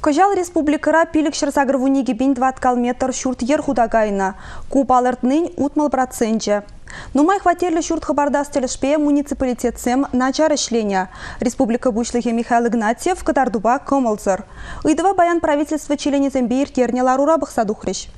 Кыжал республикара пилік шырсагыр вуниге бин 20 калметр шурт ер худагайна. Куб алыртнын утмал процентче. Нумай хватерлі шурт хабардас телешпе муниципалитетсем начар ишленя. Республика бушлыхе Михаил Игнатьев катардуба комылзыр. Ыдыва баян правительства челенезем бейір бұқса духрыш.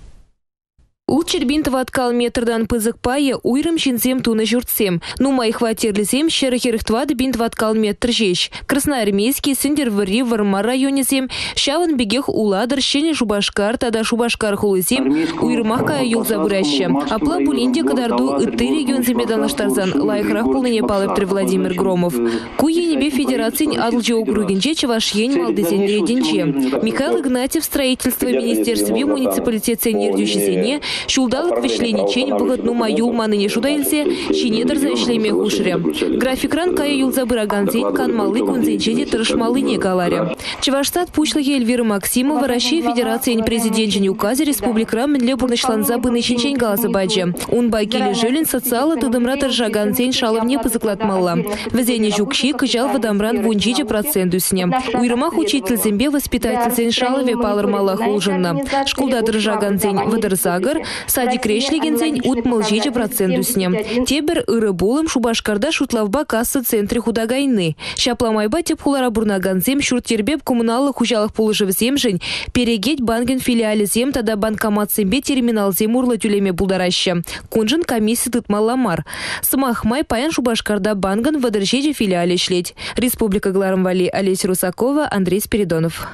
Ул чербинтова откал метрдан пызык пая уйрым шинзем туны журтсем. Ну май хватерлізем шері херіхтвады бинт ваткал метр жеш. Красноармейский сендер вырри варма районезем. Шавын бегех уладыр шене шубашкар тада шубашкар хулызем уйрымах кая юл забураща. Апла булинде кадарду ытты регион земеданлаштарзан лайхрах полныне палыптыр Владимир Громов. Куе небе федерацин адлжа округенче чавашьен малдызенле единче. Михаил Игнатьев строительство министерстве муниципалитет сенердющесене Шулдалық вишленичень бұғытну маю маныне шудайлсе, шинедір зашлеме хушыря. Графикран кая юлза бұраганзен канмалы күнзенчеде тұрышмалы не каларя. Чеваштат пучлығы Эльвира Максимова Россия Федерациян президентчен указе республикра мінле бұрнышланза бұны шинчен галасы баджы. Он байкелі жилін социалы тыдымра тұржаганзен шалывне пызыклатмалла. Візене жүкші күжал вадамран вунжиджі процент үсіне. Уйрымах учительзембе воспитательзен шалыве палырмалла хулжынна. Шкулда тұржаганзен выдырзагыр, садик решлигензен утмыл жечі процент үсіне. Тебір ыры болым Шубашкарда шутлавба кассы центре худагайны. Шапламайба теп хулара бурнаганзем шуртербеп коммуналы хужалық полышывзем жын, перегет банген филиалы зем тада банкомат зембе терминал зем урлы тюлеме булдараща. Кунжын комиссия тытмаламар. Сымахмай паян Шубашкарда банген вадыржечі филиале шлеть. Республика Гларамвали Олеся Русакова, Андрей Спиридонов.